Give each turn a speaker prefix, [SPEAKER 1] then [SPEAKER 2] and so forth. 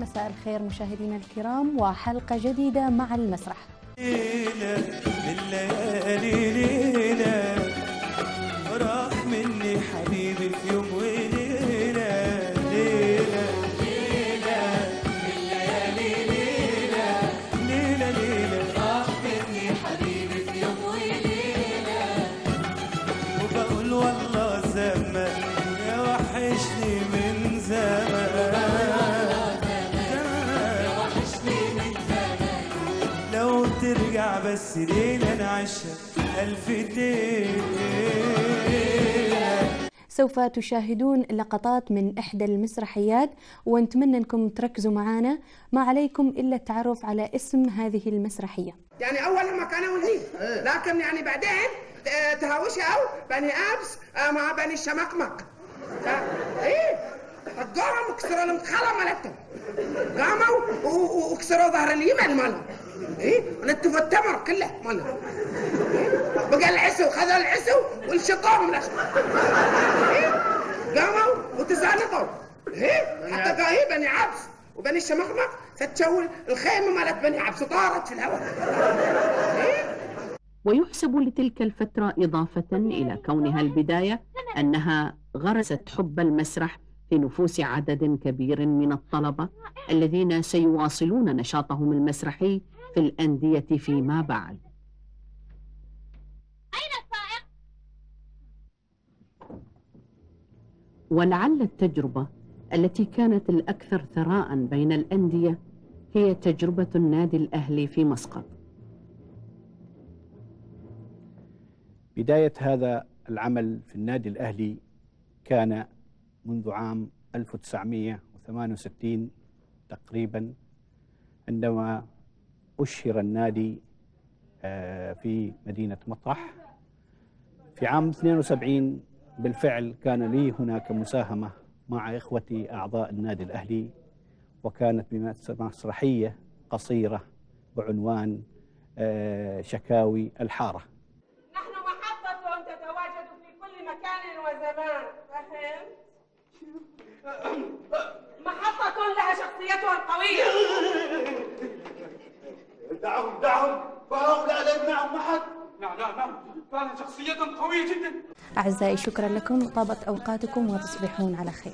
[SPEAKER 1] مساء الخير مشاهدينا الكرام وحلقة جديدة مع المسرح.
[SPEAKER 2] ترجع بس ليلة نعيشها ألف ليلة.
[SPEAKER 1] سوف تشاهدون لقطات من إحدى المسرحيات ونتمنى أنكم تركزوا معنا ما عليكم إلا التعرف على اسم هذه المسرحية.
[SPEAKER 3] يعني أول لما كانوا هني لكن يعني بعدين آه، تهاوشوا بني أبس آه، مع بني الشمقمق. تا- إيه. قاموا كسروا المخلة مالتهم. قاموا وكسروا ظهر اليمين مالهم. إيه؟ ونتفوا التمر كله. مالهم إيه؟ بقى العسو خذوا العسو والشطار من إيه؟ قاموا وتزانقوا. إيه؟ حتى قا- إيه بني عبس وبني الشمقمق فتشوا الخيمة مالت بني عبس وطارت في الهواء.
[SPEAKER 4] ويحسب لتلك الفترة إضافة إلى كونها البداية أنها غرست حب المسرح في نفوس عدد كبير من الطلبة الذين سيواصلون نشاطهم المسرحي في الأندية فيما بعد. ولعل التجربة التي كانت الأكثر ثراء بين الأندية هي تجربة النادي الأهلي في مسقط.
[SPEAKER 5] بداية هذا العمل في النادي الأهلي كان منذ عام 1968 تقريبا عندما أشهر النادي آه، في مدينة مطرح. في عام 72 بالفعل كان لي هناك مساهمة مع إخوتي أعضاء النادي الأهلي وكانت بمسرحية قصيرة بعنوان آه، شكاوي الحارة.
[SPEAKER 3] نحن محطة تتواجد في كل مكان وزمان فهمت؟ محطة لها شخصيتها القوية.
[SPEAKER 6] دعهم فهؤلاء لا يمنعهم احد نعم نعم نعم فعلا شخصية قوية جدا.
[SPEAKER 1] أعزائي شكرا لكم. طابت أوقاتكم وتصبحون على خير.